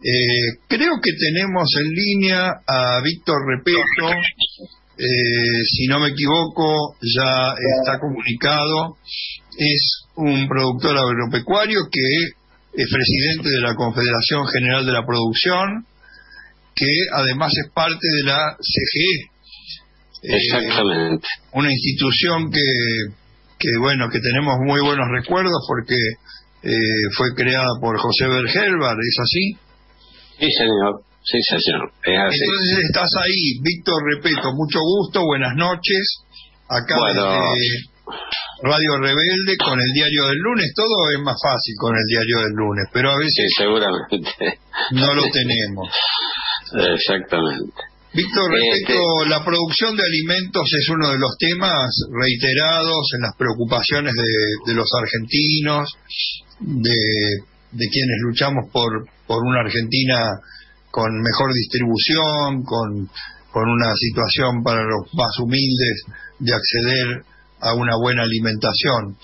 Eh, creo que tenemos en línea a Víctor Repeto, eh, si no me equivoco, ya está comunicado, es un productor agropecuario que es presidente de la Confederación General de la Producción, que además es parte de la CGE. Eh, Exactamente. una institución que, que, bueno, que tenemos muy buenos recuerdos porque fue creada por José Bergelbar, ¿es así? Sí, señor. Sí, señor. Entonces estás ahí, Víctor Repeto, mucho gusto, buenas noches. Acá desde Radio Rebelde con el diario del lunes, todo es más fácil con el diario del lunes, pero a veces sí, seguramente. no lo tenemos. Exactamente. Víctor, Repeto, este- la producción de alimentos es uno de los temas reiterados en las preocupaciones de, de los argentinos, de de quienes luchamos por, por una Argentina con mejor distribución, con, con una situación para los más humildes de acceder a una buena alimentación.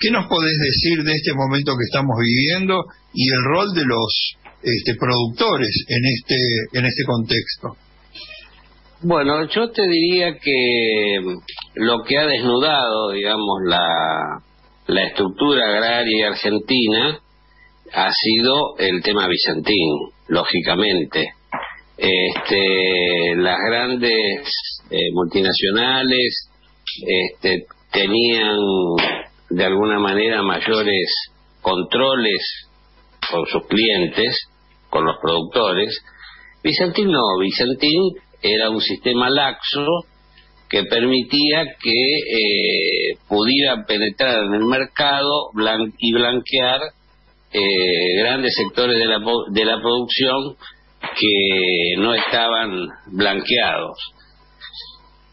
¿Qué nos podés decir de este momento que estamos viviendo y el rol de los este, productores en este, en este contexto? Bueno, yo te diría que lo que ha desnudado, digamos, la, la estructura agraria argentina ha sido el tema Vicentín, lógicamente. Este, las grandes eh, multinacionales este, tenían de alguna manera mayores controles con sus clientes, con los productores. Vicentín no, Vicentín era un sistema laxo que permitía que eh, pudiera penetrar en el mercado y blanquear eh, grandes sectores de la, de la producción que no estaban blanqueados.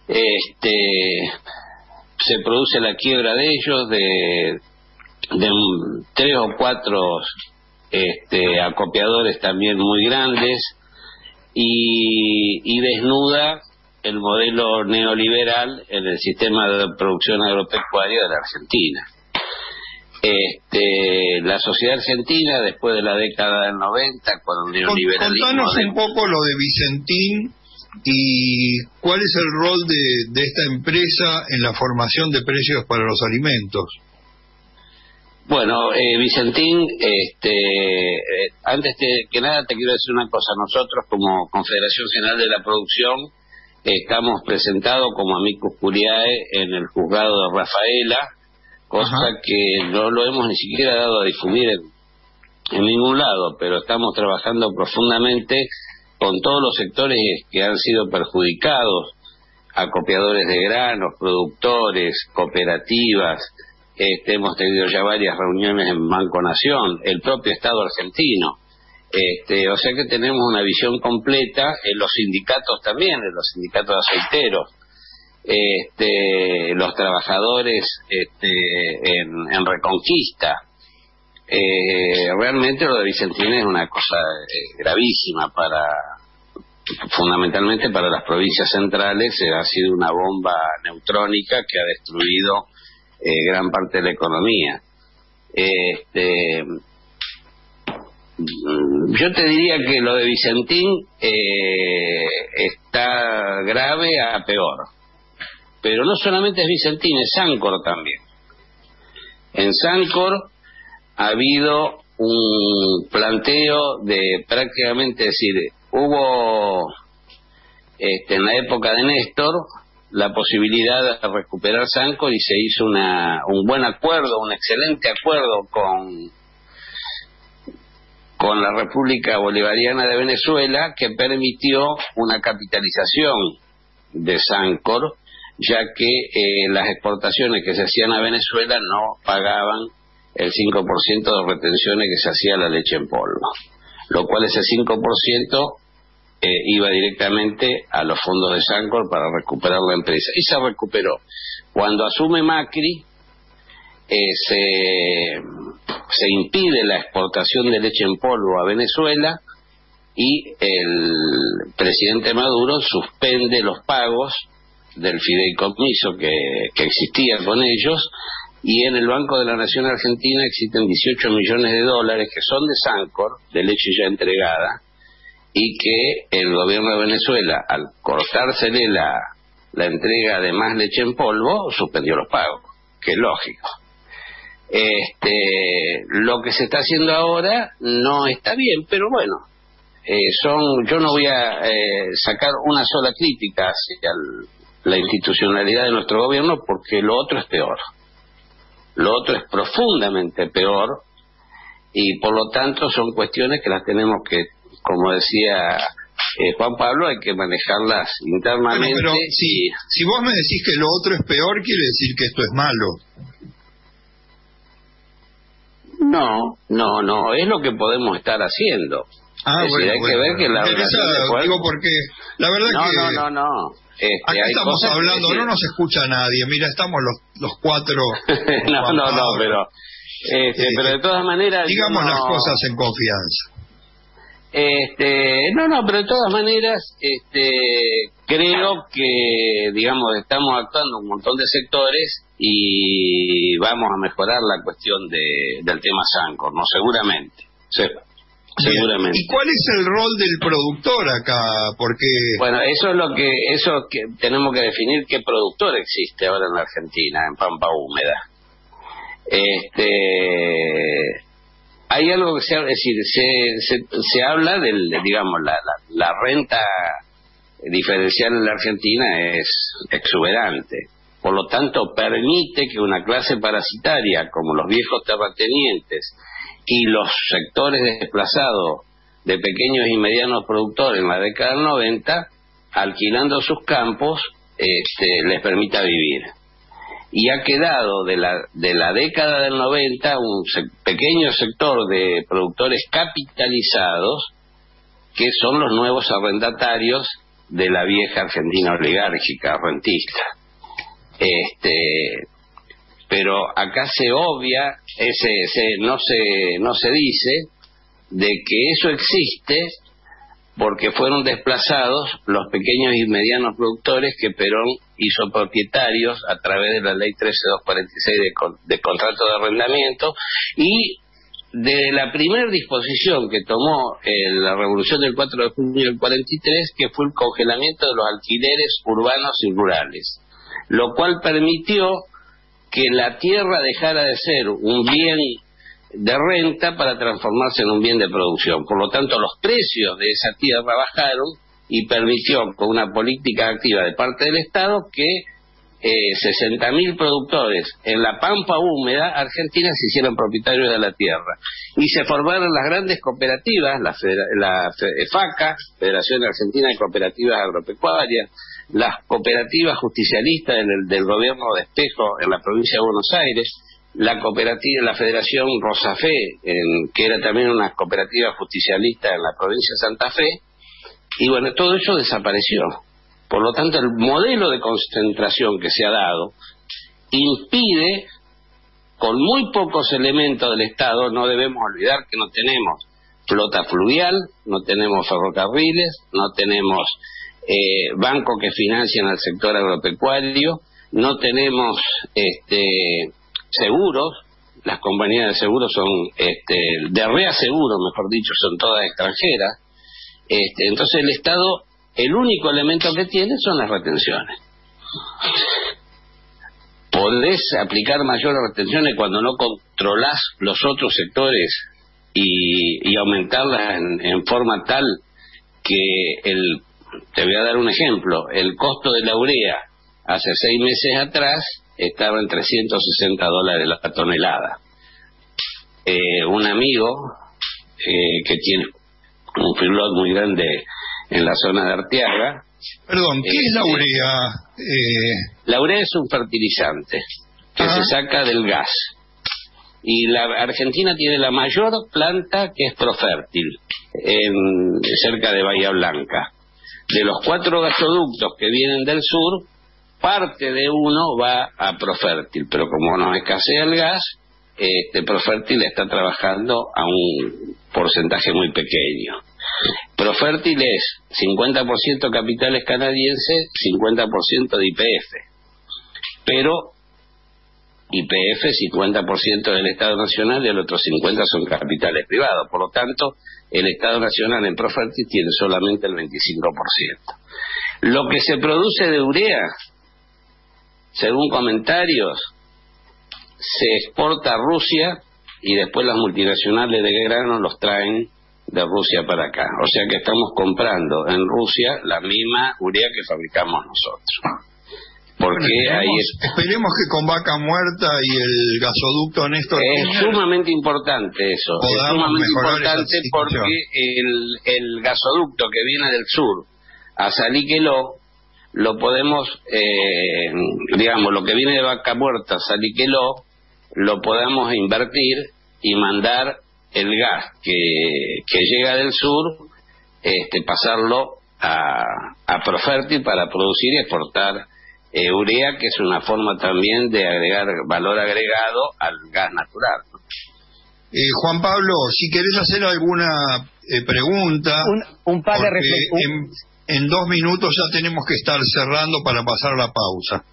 Este, se produce la quiebra de ellos, de, tres o cuatro este, acopiadores también muy grandes y, y desnuda el modelo neoliberal en el sistema de producción agropecuaria de la Argentina. Este, la sociedad argentina, después de la década del 90, cuando el neoliberalismo... Contanos un poco lo de Vicentín y cuál es el rol de, de esta empresa en la formación de precios para los alimentos. Bueno, eh, Vicentín, este, eh, antes que nada te quiero decir una cosa. Nosotros, como Confederación General de la Producción, estamos presentados como amicus curiae en el juzgado de Rafaela, cosa que no lo hemos ni siquiera dado a difundir en, ningún lado, pero estamos trabajando profundamente con todos los sectores que han sido perjudicados, acopiadores de granos, productores, cooperativas, este, hemos tenido ya varias reuniones en Banco Nación, el propio Estado argentino. Este, o sea que tenemos una visión completa en los sindicatos también, en los sindicatos aceiteros este, los trabajadores este, en, Reconquista. Eh, realmente lo de Vicentín es una cosa eh, gravísima para fundamentalmente para las provincias centrales eh, ha sido una bomba neutrónica que ha destruido gran parte de la economía este mm, yo te diría que lo de Vicentín está grave a peor pero no solamente es Vicentín, es Sancor también. En Sancor ha habido un planteo de prácticamente decir, hubo este, en la época de Néstor la posibilidad de recuperar Sancor y se hizo una, un buen acuerdo, un excelente acuerdo con, con la República Bolivariana de Venezuela que permitió una capitalización de Sancor ya que eh, las exportaciones que se hacían a Venezuela no pagaban el 5% de retenciones que se hacía la leche en polvo, lo cual ese 5% eh, iba directamente a los fondos de Sancor para recuperar la empresa. Y se recuperó. Cuando asume Macri, eh, se, se impide la exportación de leche en polvo a Venezuela y el presidente Maduro suspende los pagos del fideicomiso que, existía con ellos y en el Banco de la Nación Argentina existen 18 millones de dólares que son de Sancor, de leche ya entregada, y que el gobierno de Venezuela, al cortársele la, la entrega de más leche en polvo, suspendió los pagos, que es lógico. Este, lo que se está haciendo ahora no está bien, pero bueno, eh, son, yo no voy a eh, sacar una sola crítica hacia la institucionalidad de nuestro gobierno porque lo otro es peor. Lo otro es profundamente peor y por lo tanto son cuestiones que las tenemos que, como decía eh, Juan Pablo, hay que manejarlas internamente. pero si, si vos me decís que lo otro es peor, quiere decir que esto es malo. No, no, no, es lo que podemos estar haciendo. Ah, bueno, hay que ver que la digo porque la verdad no, que no, no, no. Este, acá estamos hablando, no nos escucha nadie. Mira, estamos los los cuatro. no, no, no, pero este, pero de todas maneras. Digamos las cosas en confianza. Este, no, no, pero de todas maneras, este, creo que, digamos, estamos actuando en un montón de sectores y vamos a mejorar la cuestión de, del tema Sancor, ¿no? Seguramente. Seguramente. ¿Y cuál es el rol del productor acá? Porque bueno, eso es lo que eso que tenemos que definir qué productor existe ahora en la Argentina, en Pampa Húmeda. Este hay algo que se, es decir, se, se, habla del, digamos, la, la, renta diferencial en la Argentina es exuberante. Por lo tanto, permite que una clase parasitaria como los viejos terratenientes y los sectores desplazados de pequeños y medianos productores en la década del 90, alquilando sus campos, este, les permita vivir y ha quedado de la, de la década del 90 un pequeño sector de productores capitalizados que son los nuevos arrendatarios de la vieja Argentina oligárquica rentista. Este, pero acá se obvia, ese, no se no se dice de que eso existe porque fueron desplazados los pequeños y medianos productores que Perón hizo propietarios a través de la ley 13246 de, de contrato de arrendamiento y de la primera disposición que tomó eh, la revolución del 4 de junio del 43, que fue el congelamiento de los alquileres urbanos y rurales, lo cual permitió que la tierra dejara de ser un bien de renta para transformarse en un bien de producción. Por lo tanto, los precios de esa tierra bajaron y permitió, con una política activa de parte del Estado, que eh, 60.000 productores en la pampa húmeda argentina se hicieran propietarios de la tierra. Y se formaron las grandes cooperativas, la, la FACA, Federación Argentina de Cooperativas Agropecuarias, las cooperativas justicialistas del, del gobierno de Espejo en la provincia de Buenos Aires, la cooperativa, la Federación Rosafé, en, que era también una cooperativa justicialista en la provincia de Santa Fe, y bueno, todo eso desapareció. Por lo tanto, el modelo de concentración que se ha dado impide, con muy pocos elementos del Estado, no debemos olvidar que no tenemos flota fluvial, no tenemos ferrocarriles, no tenemos eh, bancos que financian al sector agropecuario, no tenemos este, seguros, las compañías de seguros son, este, de reaseguro, mejor dicho, son todas extranjeras. Este, entonces el Estado, el único elemento que tiene son las retenciones. Podés aplicar mayores retenciones cuando no controlás los otros sectores y, y aumentarlas en, en forma tal que el, te voy a dar un ejemplo, el costo de la urea hace seis meses atrás estaba en 360 dólares la tonelada. Eh, un amigo eh, que tiene un filot muy grande en la zona de Arteaga. Perdón, ¿qué es la este, urea? Eh... La urea es un fertilizante que se saca del gas. Y la Argentina tiene la mayor planta que es profértil, en, cerca de Bahía Blanca. De los cuatro gasoductos que vienen del sur, parte de uno va a Profértil, pero como nos escasea el gas, este Profértil está trabajando a un porcentaje muy pequeño. Profértil es 50% capitales canadienses, 50% de IPF. Pero IPF, 50% del Estado Nacional y el otro 50% son capitales privados. Por lo tanto, el Estado Nacional en Profertis tiene solamente el 25%. Lo que se produce de urea, según comentarios, se exporta a Rusia y después las multinacionales de grano los traen de Rusia para acá. O sea que estamos comprando en Rusia la misma urea que fabricamos nosotros. Porque esperemos, que con vaca muerta y el gasoducto Néstor es sumamente importante eso es sumamente importante porque el, el gasoducto que viene del sur a Saliqueló lo podemos eh, digamos lo que viene de vaca muerta a Saliqueló lo podemos invertir y mandar el gas que, que llega del sur este pasarlo a, a Profértil para producir y exportar urea, que es una forma también de agregar valor agregado al gas natural. Eh, Juan Pablo, si querés hacer alguna eh, pregunta, un, par de en, en, dos minutos ya tenemos que estar cerrando para pasar la pausa.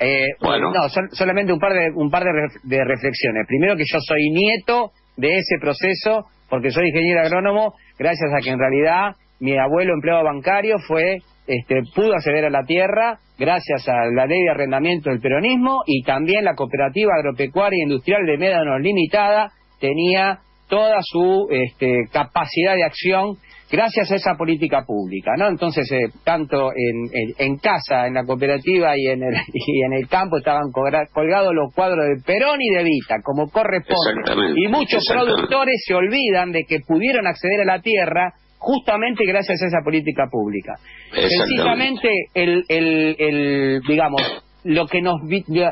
Eh, bueno, no, solamente un par de un par de, de reflexiones. Primero que yo soy nieto de ese proceso porque soy ingeniero agrónomo, gracias a que en realidad mi abuelo empleado bancario fue este, pudo acceder a la tierra gracias a la ley de arrendamiento del peronismo y también la cooperativa agropecuaria industrial de Médanos Limitada tenía toda su este, capacidad de acción gracias a esa política pública, ¿no? Entonces, eh, tanto en, en, casa, en la cooperativa y en el, y en el campo estaban colgados los cuadros de Perón y de Vita, como corresponde. Y muchos productores se olvidan de que pudieron acceder a la tierra justamente gracias a esa política pública. Precisamente el, el, el, digamos, lo que nos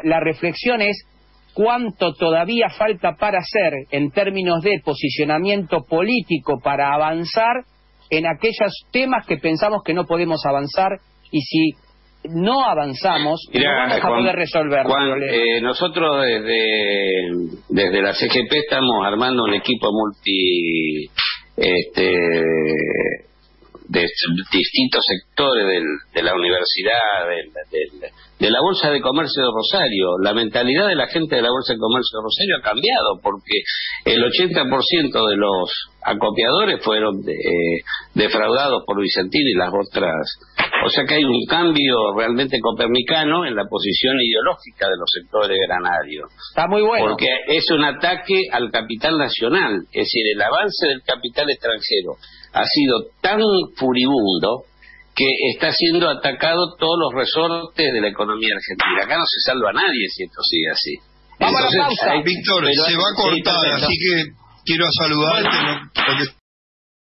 la reflexión es cuánto todavía falta para hacer en términos de posicionamiento político para avanzar en aquellos temas que pensamos que no podemos avanzar y si no avanzamos no vamos a poder resolver eh, nosotros desde desde la CGP estamos armando un equipo multi este, de distintos sectores de la universidad, de la Bolsa de Comercio de Rosario. La mentalidad de la gente de la Bolsa de Comercio de Rosario ha cambiado porque el 80% de los acopiadores fueron eh, defraudados por Vicentín y las otras. O sea que hay un cambio realmente copernicano en la posición ideológica de los sectores granarios. Está muy bueno. Porque es un ataque al capital nacional, es decir, el avance del capital extranjero ha sido tan furibundo que está siendo atacado todos los resortes de la economía argentina. Acá no se salva a nadie si esto sigue así. Vamos a la pausa. Víctor, se va a cortar, así que quiero saludarte porque